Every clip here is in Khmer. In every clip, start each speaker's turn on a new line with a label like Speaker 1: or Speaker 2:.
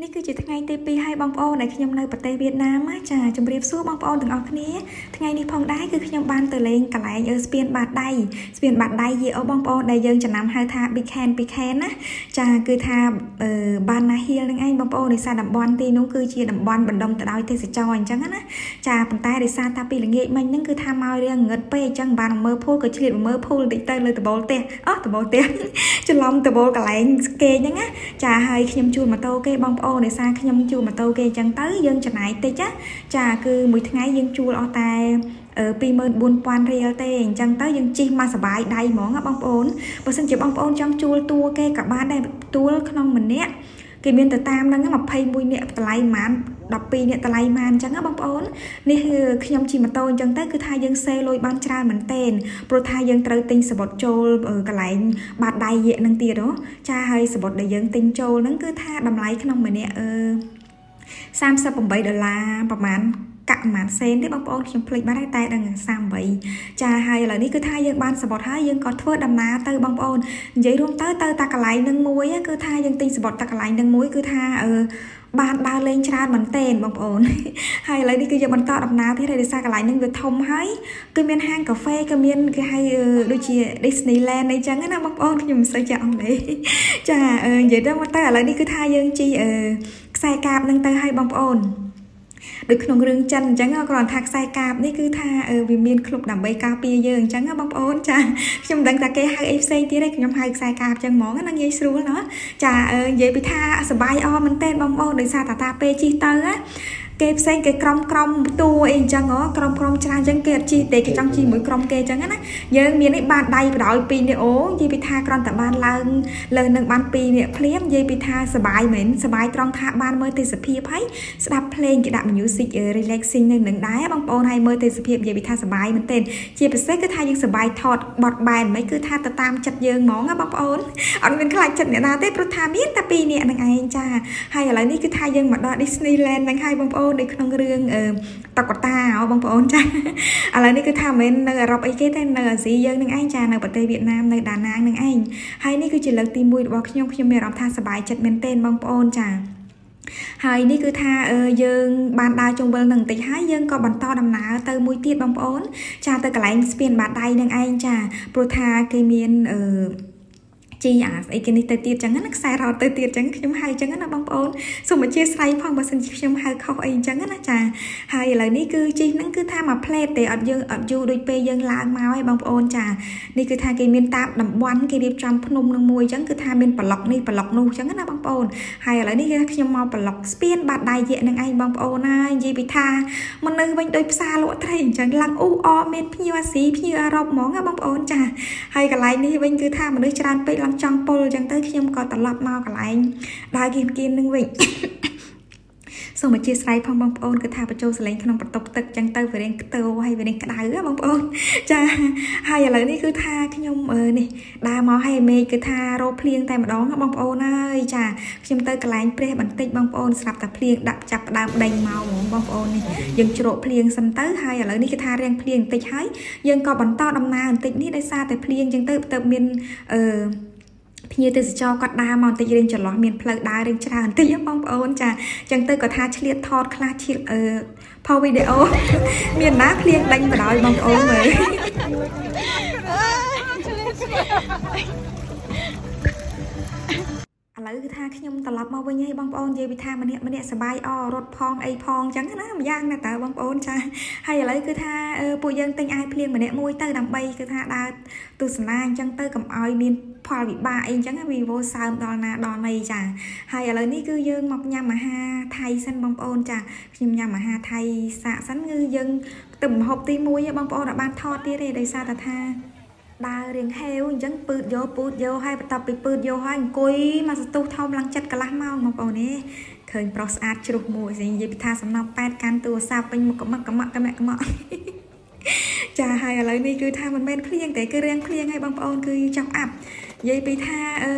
Speaker 1: នេះគឺជាថ្ងៃទី2ហើយបងប្អូនដែលខ្ញុំនៅប្រទេសវៀតណាមចាជម្រាបសួរបងប្អូនទាំងអស់គ្នាថ្ងៃនេះផងដែរគឺខ្ញុំបានទៅលេងកន្លែងអឺស្ពានបាតដៃស្ពានបាតដៃយាអូបងប្អូនដែលយើងចំណាំហៅថា Big Can Big Can ណាចាគឺថាបានណាហៀលនឹងឯងបងប្អូនរិសាតំបន់ទីនោះគឺជាតំបន់បណ្ដុំទៅដោយទេសចរអញ្ចឹងណាចាប៉ុន្តែរិសាថាពីល្ងាចមិញហ្នឹងគឺថាមករៀងងឹតពេកអញ្ចឹងបានមើលភូលក៏ឆ្លៀតមើលភូលបន្តិចទៅលើដបូលផ្ទះអោះដបូលផ្ទះច្រឡំដបូលកន្លែងគេហ្នឹងណាចាហើយខ្ញុំជួលម៉ូតូគេបងប្អូនរិសាខ្ញុំជួលម៉ូតូគេអញ្ចឹងទៅយើងចំណាយតិចណាចាគឺមួយថ្ងៃយើងជួលអស់តែ24000រៀលទេអញ្ចឹងទៅយើងជិះមកសបាយដៃហ្មងបងប្អូនបើសិនជាបងប្អូនចង់ជួលតួគេក៏បានដែរតួក្នុងម្នាក់ គេមានទៅតាមហ្នឹង21នាក់តម្លៃប្រហែល12នាក់តម្លៃម៉ានអញ្ចឹងណាបងប្អូននេះគឺខ្ញុំជិះម៉ូតូអញ្ចឹងទៅគឺថាយើងសេលុយបានច្រើនមែនទែនព្រោះថាយើងត្រូវទិញសបុតចូលកន្លែងបាតដៃយកហ្នឹងទៀតហ៎ចាហើយសបុតដែលយើងទិញចូលហ្នឹងគឺថាតម្លៃក្នុងម្នាក់អឺ38ដុល្លារប្រហែល កាក់ប្រហែលសេនទេបងប្អូនខ្ញុំភ្លេចបាត់ហើយតែដឹង38ចាហើយឥឡូវនេះគឺថាយើងបានសបុតហើយយើងក៏ធ្វើដំណើរទៅបងប្អូននិយាយរួមទៅទៅតាកន្លែងនឹងមួយគឺថាយើងទិញសបុតតាកន្លែងនឹងមួយគឺថាអឺបានដើរលេងច្រើនមែនទែនបងប្អូនហើយឥឡូវនេះគឺយើងបន្តដំណើរទៀតហើយដោយសារកន្លែងហ្នឹងវាធំហើយគឺមានហាងកាហ្វេក៏មានគេហៅដូចជា Disneyland អីចឹងណាបងប្អូនខ្ញុំមិនសូវចេះអង់គ្លេសចានិយាយទៅមកទៅឥឡូវនេះគឺថាយើងជីខ្សែកាបហ្នឹងទៅឲ្យបងប្អូន ដូចក្នុងរឿងចិនអញ្ចឹងគ្រាន់ថាខ្សែកាបនេះគឺថាវាមានក្លុបដើម្បីការពារយើងអញ្ចឹងបងប្អូនចាខ្ញុំមិនដឹងថាគេហៅអីផ្សេងទៀតទេខ្ញុំហៅខ្សែកាបអញ្ចឹងហ្មងណាងាយស្រួលណាចានិយាយពីថាសបាយអមែនតើបងប្អូនដោយសារតាតាពេលជិះទៅណា គេផ្សេងគេក្រុមក្រុមតួអីអញ្ចឹងហ៎ក្រុមក្រុមច្រើនអញ្ចឹងគេអត់ជីទេគេចង់ជីមួយក្រុមគេអញ្ចឹងណាយើងមាននេះបានដៃបដោយ2នេះអូនិយាយពីថាគ្រាន់តែបានឡើងលើនឹងបាន2នេះភ្លាមនិយាយពីថាសបាយមែនសបាយត្រង់ថាបានមើលទេសភាពហើយស្ដាប់ភ្លេងគេដាក់ music relaxing នៅនឹងដែរបងប្អូនហើយមើលទេសភាពនិយាយពីថាសបាយមែនទែនជាពិសេសគឺថាយើងសបាយថតបត់បែនមិនគឺថាទៅតាមចិត្តយើងហ្មងណាបងប្អូនអត់មានខ្លាចចិត្តអ្នកណាទេព្រោះថាមានតែ2នាក់នឹងឯងចាហើយឥឡូវនេះគឺថាយើងមកដល់ Disneyland នឹងហើយបងប្អូនដូចក្នុងរឿងតកតាបងប្អូនចាឥឡូវនេះគឺថាមិនមែននៅអឺរ៉ុបអីគេទេនៅអាស៊ីយើងនឹងឯងចានៅប្រទេសវៀតណាមនៅដាណាងនឹងឯងហើយនេះគឺជាលើកទី1របស់ខ្ញុំខ្ញុំមានអារម្មណ៍ថាសប្បាយចិត្តមែនទែនបងប្អូនចាហើយនេះគឺថាយើងបានដើរជុំវិលនឹងបន្តិចហើយយើងក៏បន្តដំណើរទៅមួយទៀតបងប្អូន ចាទៅកន្លែងស្ពានបាតដៃនឹងឯងចាព្រោះថាគេមានអឺ ជីអាស្អីគេនេះទៅទៀតចឹងណាខ្សែរ៉ោតទៅទៀតចឹងខ្ញុំហៅចឹងណាបងប្អូនសូមអធិស្ឋានផងបើសិនជាខ្ញុំហៅខុសអីចឹងណាចាហើយឥឡូវនេះគឺជីហ្នឹងគឺថាមួយផ្លេតទេអត់យើងអត់យូរដូចពេលយើងឡើងមកឯងបងប្អូនចានេះគឺថាគេមានតាមតំបន់គេរៀបចំភ្នំនឹងមួយចឹងគឺថាមានប្លុកនេះប្លុកនោះចឹងណាបងប្អូនហើយឥឡូវនេះគឺខ្ញុំមកប្លុកស្ពានបាត់ដៃយៈនឹងឯងបងប្អូនហើយនិយាយពីថាមនុស្សវិញដូចផ្សារលក់ត្រីអញ្ចឹងឡើងអ៊ូអមានភ្ញៀវអាស៊ីភ្ញៀវអឺរ៉ុបហ្មងណាបងប្អូនចាហើយកន្លែងនេះវិញគឺថាមនុស្សច្រើនពេកឡើងចង់ពុលអញ្ចឹងទៅខ្ញុំក៏ត្រឡប់មកកន្លែងដើរគៀនគៀននឹងវិញសូមអធិស្ឋានផងបងប្អូនគឺថាបញ្ចូលសលេងក្នុងបន្ទប់ទឹកចឹងទៅវារៀងខ្ទោហើយវារៀងក្តៅបងប្អូនចាហើយឥឡូវនេះគឺថាខ្ញុំនេះដើរមកហើយមេឃគឺថារោភ្លៀងតែម្ដងបងប្អូនហើយចាខ្ញុំទៅកន្លែងព្រះបន្តិចបងប្អូនស្រាប់តែភ្លៀងដាក់ចាប់ដើមដេញមកបងប្អូននេះយើងជ្រកភ្លៀងសិនទៅហើយឥឡូវនេះគឺថារៀងភ្លៀងបន្តិចហើយយើងក៏បន្តដំណើរបន្តិចនេះដោយសារតែភ្លៀងចឹងទៅទៅមានអឺ ភ្ញៀវទេសចរគាត់ដើរមកបន្តិចរៀងចន្លោះមានផ្លូវដើររៀងច្រើនបន្តិចបងប្អូនចាអញ្ចឹងទៅគាត់ថាឆ្លៀតថតខ្លះឈៀតអឺផុសវីដេអូមានណាភ្លៀងដេញបដ ாய் បងប្អូនមើល ឥឡូវគឺថាខ្ញុំត្រឡប់មកវិញហើយបងប្អូននិយាយពីថាម្នាក់ម្នាក់សបាយអរត់ផងអីផងអញ្ចឹងណាម្យ៉ាងណាតើបងប្អូនចាហើយឥឡូវគឺថាពួកយើងទិញអាយភ្លៀងម្នាក់មួយទៅដើម្បីគឺថាដើរទស្សនាអញ្ចឹងទៅកុំឲ្យមានផលវិបាកអីអញ្ចឹងវីវសើមដល់ណាដល់ណីចាហើយឥឡូវនេះគឺយើងមកញ៉ាំអាហារថៃសិនបងប្អូនចាខ្ញុំញ៉ាំអាហារថៃសាកសិនគឺយើងទៅម្ហូបទី1បងប្អូនអាចបានថតទៀតទេដោយសារតែថា ដើររៀងហេវអញ្ចឹងពឺតយកពូតយកហើយបន្ទាប់ពីពឺតយកហើយអង្គុយមកសន្ទុះថោមឡើងចិត្តកន្លះម៉ោងបងប្អូននេះឃើញប្រុសស្អាតជ្រុះមួយនិយាយពីថាសំណប់ប៉ែតកាន់ទូរស័ព្ទពេញមុខកមឹកកមឹកកមឹកកមឹកចាហើយឥឡូវនេះគឺថាមិនមែនភ្លៀងតែគឺរៀងភ្លៀងហើយបងប្អូនគឺចង់អាប់និយាយពីថាអឺ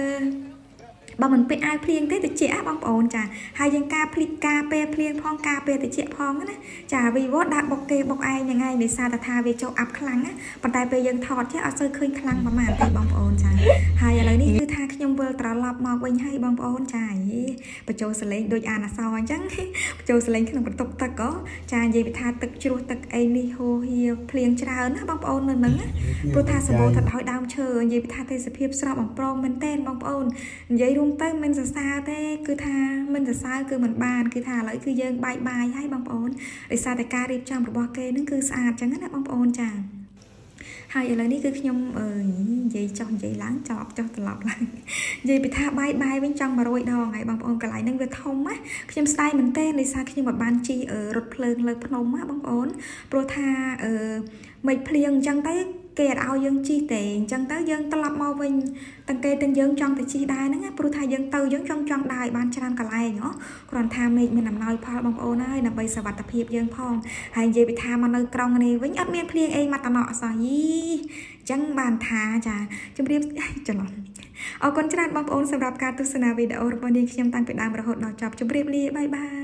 Speaker 1: បើមិនពេកអាវភ្លៀងទេតិចបងប្អូនចាហើយយើងការភ្លិចការពេលភ្លៀងផងការពេលតិចផងណាចាវីវដាក់បុកគេបុកឯងយ៉ាងហើយដោយសារតែថាវាចូលអាប់ខ្លាំងណាប៉ុន្តែពេលយើងថតចេះអត់សូវឃើញខ្លាំងប្រហែលទេបងប្អូនចាហើយឥឡូវនេះគឺថាខ្ញុំវិលត្រឡប់មកវិញហើយបងប្អូនចាបញ្ចូលសលេងដូចអាណាសអញ្ចឹងបញ្ចូលសលេងក្នុងបន្ទប់ទឹកក៏ចានិយាយថាទឹកជ្រោះទឹកអីនេះហូរហៀភ្លៀងច្រើនណាបងប្អូននៅនឹងព្រោះថាសម្បូរទៅដោយដើមឈើនិយាយថាទេសភាពស្រស់បំព្រងមែនទែនបងប្អូននិយាយរួមទៅមិនសរសើរទេ គឺថាមិនសរសើរគឺមិនបាន គឺថាឥឡូវគឺយើងបាយបាយហើយបងប្អូនដោយសារតែការរៀបចំរបស់គេនឹងគឺស្អាតចឹងណាបងប្អូនចាហើយឥឡូវនេះគឺខ្ញុំអឺនិយាយចោះនិយាយឡើងចប់ចុះត្រឡប់ឡើងនិយាយពីថាបាយបាយវិញចង់100ដងហើយបងប្អូនកន្លែងហ្នឹងវាធំណាខ្ញុំស្ដាយមែនទេដោយសារខ្ញុំមិនបានជីរត់ភ្លើងលើភ្នំណាបងប្អូនព្រោះថាអឺមិនភ្លៀងអញ្ចឹងទៅ គេអត់ឲ្យយើងជីទេអញ្ចឹងទៅយើងត្រឡប់មកវិញទាំងគេទាំងយើងចង់ទៅជីដែរហ្នឹងព្រោះថាយើងទៅយើងចង់ចង់ដែរបានច្រើនកន្លែងហ៎គ្រាន់ថាមេឃមានអំណោយផលបងប្អូនហើយដើម្បីសុវត្ថិភាពយើងផងហើយនិយាយពីថាមកនៅក្រុងនេះវិញអត់មានភ្លៀងអីមកតំណក់អសោះយីអញ្ចឹងបានថាចាជម្រាបច្រឡំអរគុណច្រើនបងប្អូនសម្រាប់ការទស្សនាវីដេអូរបស់នាងខ្ញុំតាំងពីដើមរហូតដល់ចប់ជម្រាបលាបាយបាយ